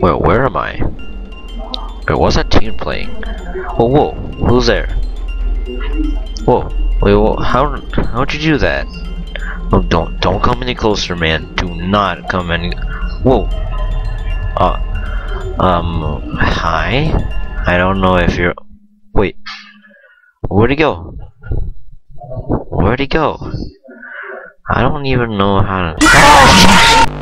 Well, where am I? Wait, was that tune playing? Oh, whoa, who's there? Whoa, wait, whoa, how, how'd you do that? Oh, don't, don't come any closer, man. Do not come any, whoa. Uh, um, hi? I don't know if you're, wait. Where'd he go? Where'd he go? I don't even know how to. Oh,